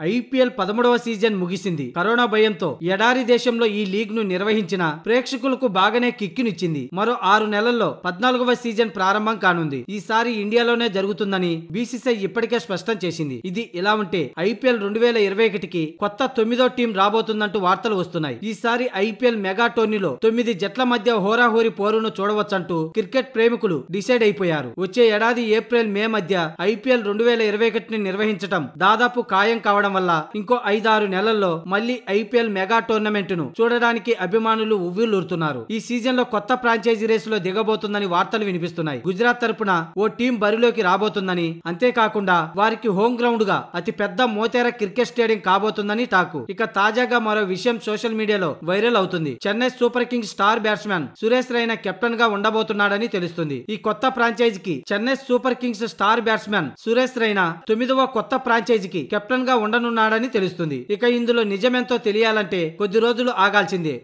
IPL పదమూడవ season ముగిసింది. Corona భయంతో ఎడారి దేశంలో ఈ లీగ్ను నిర్వహించిన ప్రేక్షకులకు బాగానే కిక్కినిచ్చింది. మరో ఆరు నెలల్లో పద్నాలుగవ సీజన్ ప్రారంభం కానుంది. ఈసారి ఇండియాలోనే జరుగుతుందని బీసీసీఐ ఇప్పటికే స్పష్టం చేసింది. ఇది ఇలా ఉంటే ఐపీఎల్ రెండు వేల ఇరవై ఒకటికి కొత్త తొమ్మిదో టీం రాబోతుందంటూ వార్తలు వస్తున్నాయి. ఈసారి ఐపీఎల్ మెగా టోర్నీలో తొమ్మిది జట్ల మధ్య హోరాహోరీ పోరును చూడవచ్చంటూ క్రికెట్ ప్రేమికులు డిసైడ్ అయిపోయారు. వచ్చే ఏడాది ఏప్రిల్ మే మధ్య ఐపీఎల్ రెండు వేల ఇరవై ఒకటిని నిర్వహించడం దాదాపు ఖాయం కావడం వల్ల ఇంకో ఐదారు నెలల్లో మళ్ళీ ఐపీఎల్ మెగా టోర్నమెంట్ను చూడడానికి అభిమానులు ఉవ్విళ్ళూరుతున్నారు. ఈ సీజన్లో కొత్త ఫ్రాంచైజీ రేసులో దిగబోతుందని వార్తలు వినిపిస్తున్నాయి. గుజరాత్ తరపున ఓ టీం బరిలోకి రాబోతుందని అంతేకాకుండా వారికి హోమ్ గ్రౌండ్గా అతి పెద్ద మోతేర క్రికెట్ స్టేడియం కాబోతుందని టాకు. ఇక తాజాగా మరో విషయం సోషల్ మీడియాలో వైరల్ అవుతుంది. Chennai super kings star batsmen Suresh Raina కెప్టెన్గా ఉండబోతున్నాడని తెలుస్తుంది. ఈ కొత్త ఫ్రాంచైజీకి Chennai super kings star batsmen Suresh Raina తొమ్మిదవ కొత్త ఫ్రాంచైజీకి కెప్టెన్గా ఉండనున్నాడని తెలుస్తుంది. ఇక ఇందులో నిజమెంతో తెలియాలంటే కొద్ది రోజులు ఆగాల్సిందే.